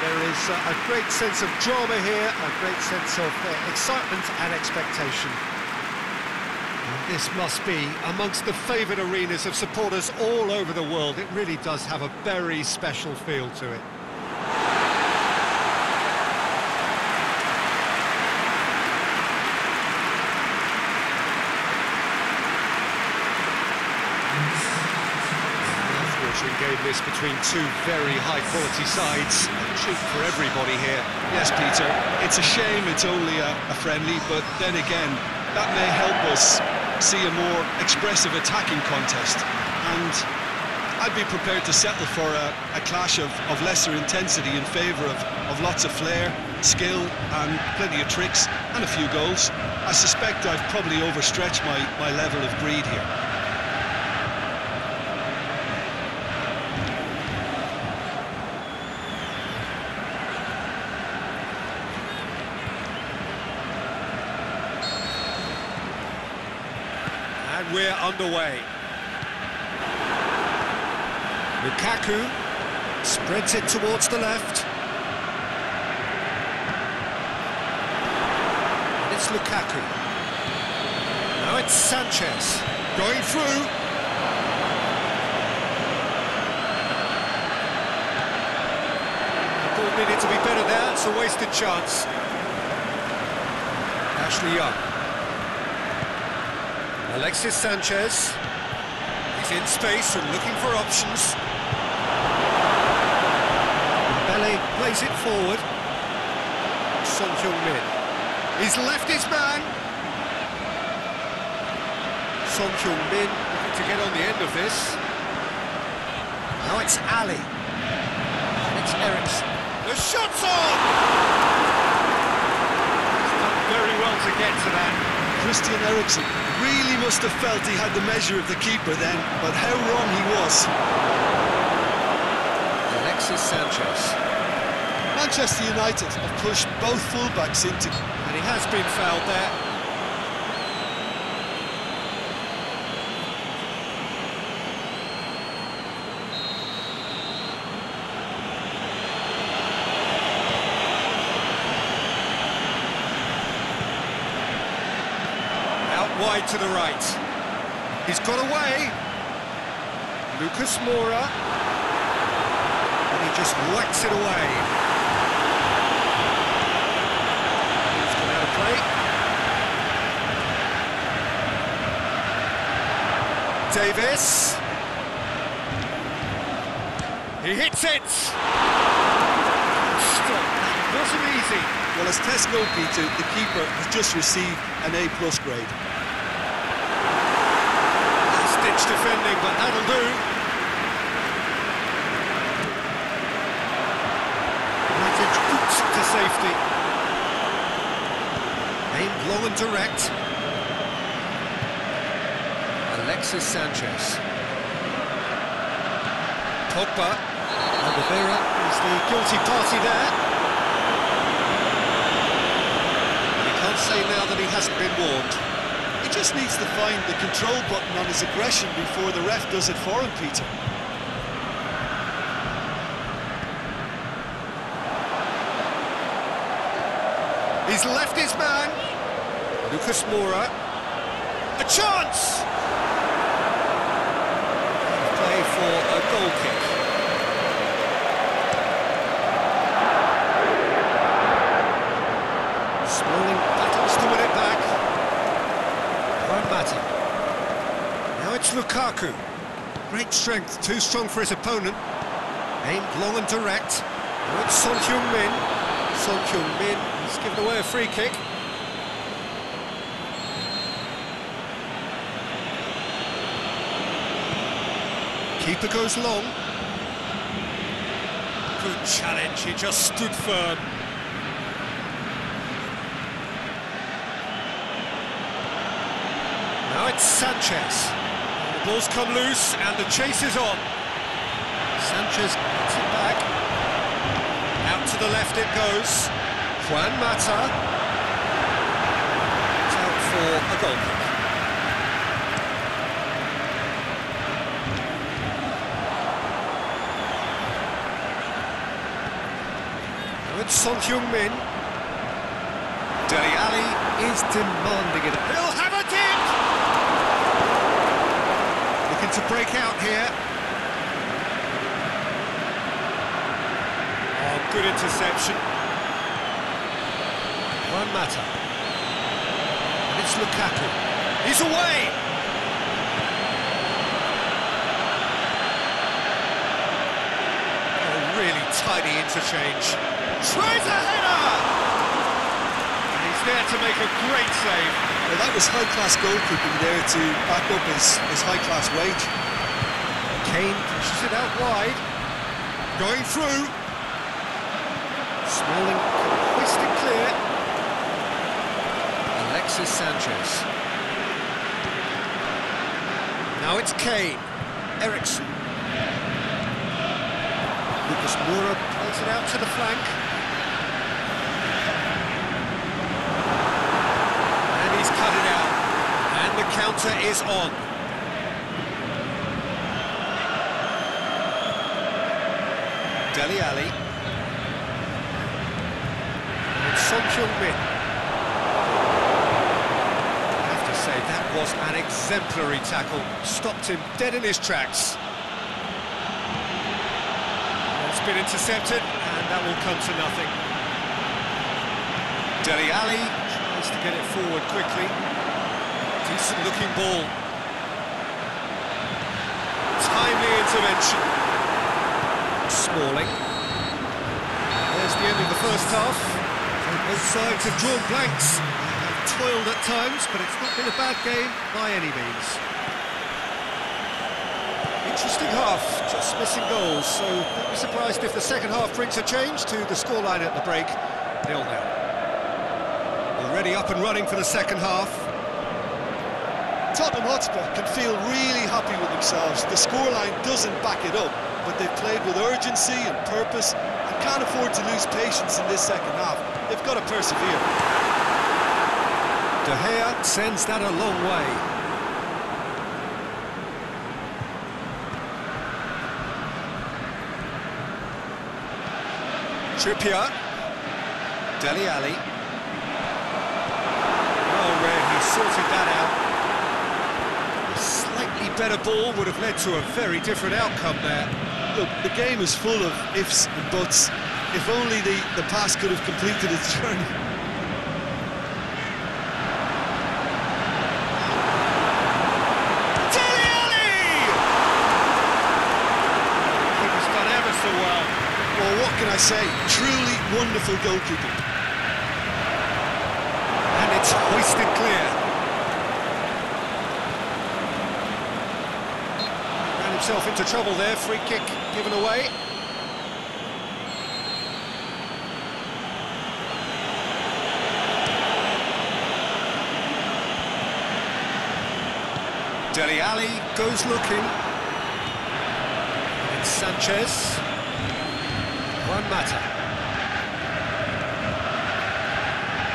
There is uh, a great sense of drama here, a great sense of uh, excitement and expectation. And this must be amongst the favoured arenas of supporters all over the world. It really does have a very special feel to it. game this between two very high-quality sides. Cheap for everybody here. Yes, Peter, it's a shame it's only a, a, friendly, but then again, that may help us see a more expressive attacking contest. And I'd be prepared to settle for a, a clash of, of, lesser intensity in favour of, of lots of flair, skill and plenty of tricks and a few goals. I suspect I've probably overstretched my, my level of greed here. We're underway. Lukaku spreads it towards the left. And it's Lukaku. Now it's Sanchez going through. The ball needed to be better there, it's a wasted chance. Ashley Young. Alexis Sanchez. He's in space and looking for options. Bele plays it forward. Son Heung-min. He's left his man. Son Heung-min looking to get on the end of this. Now it's Alli. And it's Eriksen. The shot's on! He's done very well to get to that. Christian Eriksen really must have felt he had the measure of the keeper then, but how wrong he was. Alexis Sanchez. Manchester United have pushed both fullbacks into... And he has been fouled there. Wide to the right. He's got away. Lucas Moura. And he just whacks it away. He's gone out of play. Davies. He hits it. Wasn't easy. Well, as Tesco Peter, the keeper has just received an A-plus grade defending, but that'll do. Boots to safety. Aimed low and direct. Alexis Sanchez. Pogba. Oliveira is the guilty party there. You can't say now that he hasn't been warned. He just needs to find the control button on his aggression before the ref does it for him, Peter. He's left his man. Lucas Moura. A chance! Play for a goal kick. Smalling battles to win it back. Now it's Lukaku. Great strength, too strong for his opponent. Aimed long and direct. Now it's Son Heung-min. Son Heung-min has given away a free kick. Keeper goes long. Couldn't challenge, he just stood firm. Now it's Sanchez. Ball's come loose and the chase is on. Sanchez gets it back. Out to the left it goes. Juan Mata. It's out for a goal it's Son Heung-min. Dele Alli is demanding it. He'll have it in! Looking to break out here. Oh, good interception. Juan Mata. And it's Lukaku. He's away! Oh, really tidy interchange. Tries a header! And he's there to make a great save. Well, that was high-class goalkeeping there to back up his, his high-class wage. Kane pushes it out wide. Going through. Smalling can it clear. Alexis Sanchez. Now it's Kane. Eriksen. Lucas Moura plays it out to the flank. And he's cut it out. And the counter is on. Dele Alli. I have to say, that was an exemplary tackle. Stopped him dead in his tracks. It's been intercepted, and that will come to nothing. Dele Alli tries to get it forward quickly. Decent looking ball. Timely intervention. Smalling. There's the end of the first half. Both sides have drawn blanks. Have toiled at times, but it's not been a bad game by any means. Interesting half, just missing goals, so don't be surprised if the second half brings a change to the scoreline at the break. Nil-nil. Already up and running for the second half. Tottenham Hotspur can feel really happy with themselves. The scoreline doesn't back it up, but they've played with urgency and purpose and can't afford to lose patience in this second half. They've got to persevere. De Gea sends that a long way. Trippier. Dele Alli. Well read, he sorted that out. Better ball would have led to a very different outcome there. Look, the game is full of ifs and buts. If only the, the pass could have completed its journey. Done ever so well. Well, what can I say? Truly wonderful goalkeeping. And it's hoisted clear. Himself into trouble there, free kick given away. Dele Alli goes looking. It's Sanchez. Juan Mata.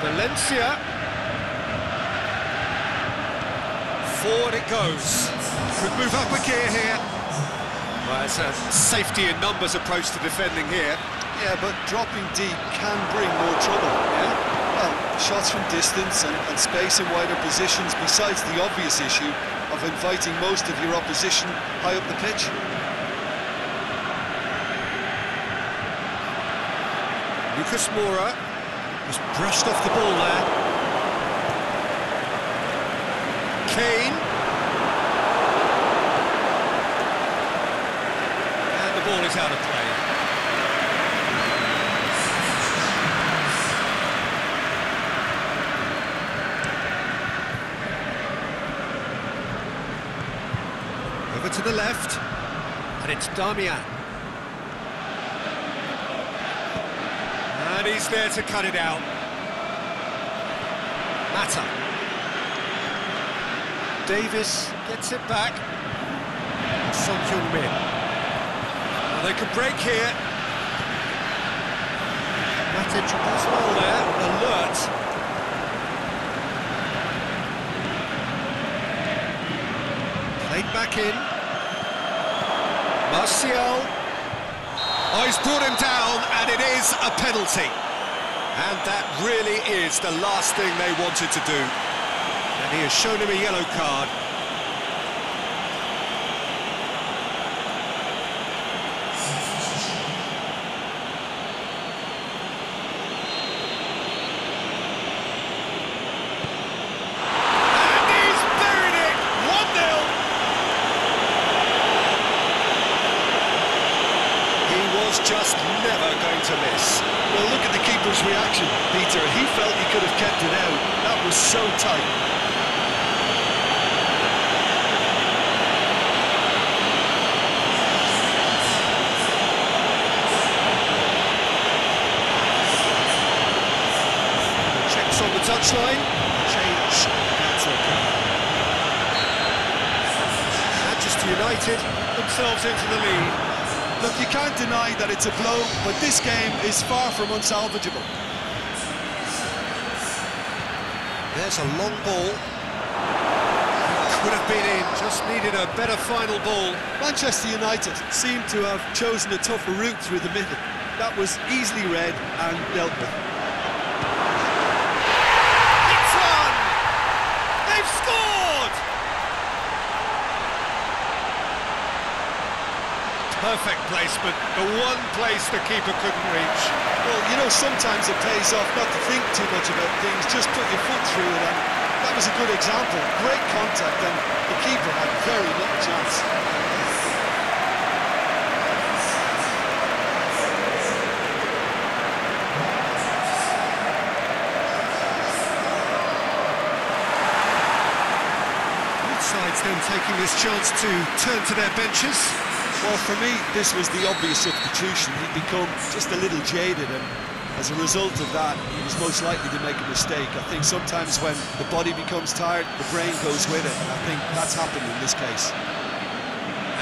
Valencia. Forward it goes. Could move up a gear here. Well, it's a safety in numbers approach to defending here. Yeah, but dropping deep can bring more trouble. Yeah. Well, shots from distance and, and space in wider positions, besides the obvious issue of inviting most of your opposition high up the pitch. Lucas Moura was brushed off the ball there. Kane. Is out of play. Over to the left, and it's Darmian. And he's there to cut it out. Mata. Davies gets it back. Son Heung-min. They could break here. Matic does well there, alert. Played back in. Martial. Oh, he's brought him down, and it is a penalty. And that really is the last thing they wanted to do. And he has shown him a yellow card. And he's buried it! 1-0! He was just never going to miss. Well, look at the keeper's reaction, Peter. He felt he could have kept it out. That was so tight. Checks on the touchline. Change. That's okay. Manchester United themselves into the lead. Look, you can't deny that it's a blow, but this game is far from unsalvageable. There's a long ball. Could have been in, just needed a better final ball. Manchester United seem to have chosen a tougher route through the middle. That was easily read and dealt with. It's one! They've scored! Perfect placement, the one place the keeper couldn't reach. Well, you know, sometimes it pays off not to think too much about things, just put your foot through it, and that was a good example. Great contact, and the keeper had very little chance. Both sides then taking this chance to turn to their benches. Well, for me, this was the obvious substitution. He'd become just a little jaded, and as a result of that, he was most likely to make a mistake. I think sometimes when the body becomes tired, the brain goes with it, and I think that's happened in this case.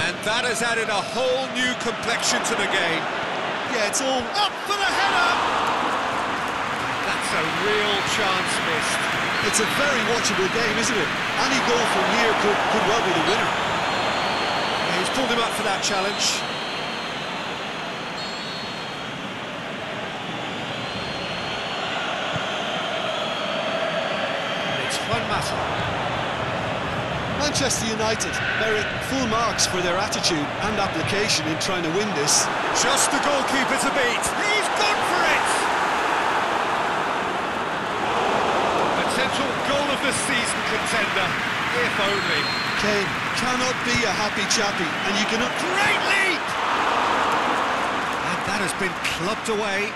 And that has added a whole new complexion to the game. Yeah, it's all Up for the header! That's a real chance missed. It's a very watchable game, isn't it? Any goal from here could, could well be the winner. He's pulled him up for that challenge. It's Juan Mata. Manchester United merit full marks for their attitude and application in trying to win this. Just the goalkeeper to beat. He's gone for it! Potential goal of the season contender, if only. Kane cannot be a happy chappy, and you cannot... Great leap! And that has been clubbed away.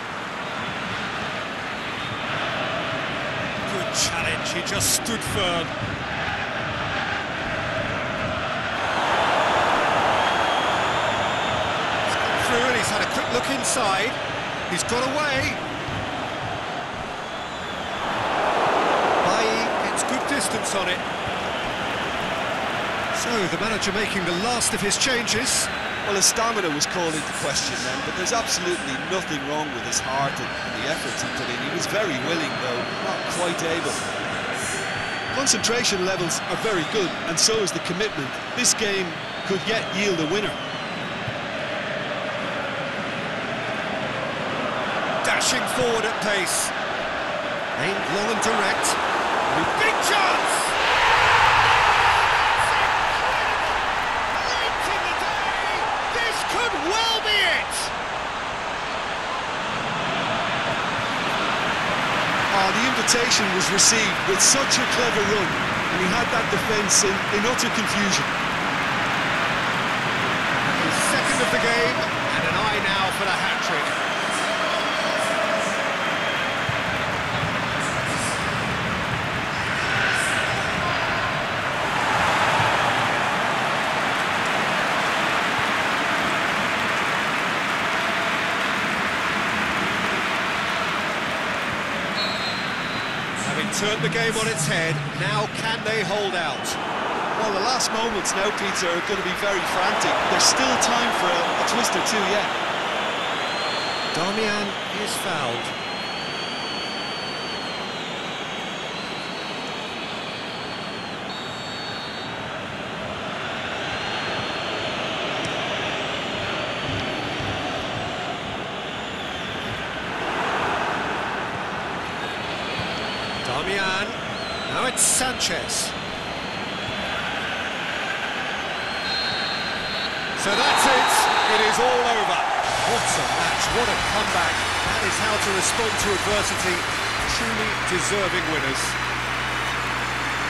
Good challenge, he just stood firm. He's gone through and he's had a quick look inside. He's got away. Bailly gets good distance on it. So, the manager making the last of his changes. Well, his stamina was called into question then, but there's absolutely nothing wrong with his heart and, and the efforts he put in. He was very willing, though, not quite able. Concentration levels are very good, and so is the commitment. This game could yet yield a winner. Dashing forward at pace. Aimed long and direct. Big chance! Late in the day! This could well be it! Oh, the invitation was received with such a clever run, and he had that defence in, in utter confusion. His second of the game, and an eye now for the hat-trick. Turned the game on its head. Now can they hold out? Well, the last moments now, Peter, are going to be very frantic. There's still time for a, a twist or two yet. Darmian is fouled. Darmian. Now it's Sanchez. So that's it. It is all over. What a match. What a comeback. That is how to respond to adversity. Truly deserving winners.